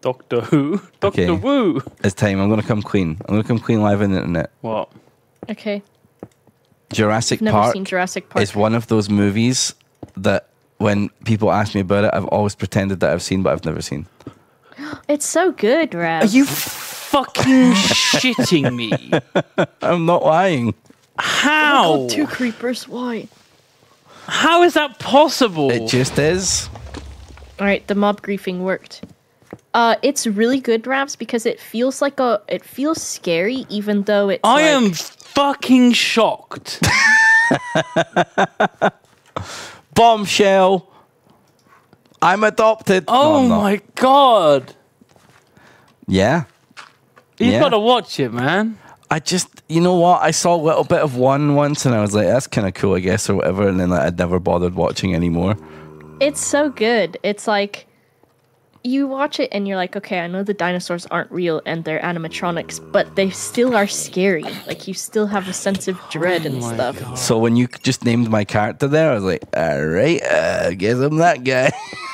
Doctor Who. Doctor Okay. Woo. It's time. I'm gonna come clean. I'm gonna come clean live on the internet. What? Okay. Jurassic Never Park seen Jurassic Park. is one of those movies that when people ask me about it, I've always pretended that I've seen, but I've never seen. It's so good, Rav. Are you fucking shitting me? I'm not lying. How? Oh two creepers. Why? How is that possible? It just is. All right, the mob griefing worked. Uh, it's really good, Ravs, because it feels like a. It feels scary, even though it's. I like- am fucking shocked. Bombshell. I'm adopted. No, Oh I'm my god. Yeah. You've Yeah. got to watch it, man. I just, you know what? I saw a little bit of one once, and I was like, "That's kind of cool, I guess," or whatever. And then like, I'd never bothered watching anymore. It's so good. It's like you watch it and you're like, okay, I know the dinosaurs aren't real and they're animatronics, but they still are scary. Like you still have a sense of dread and my stuff. So when you just named my character there, I was like, "All right, uh, guess I'm that guy."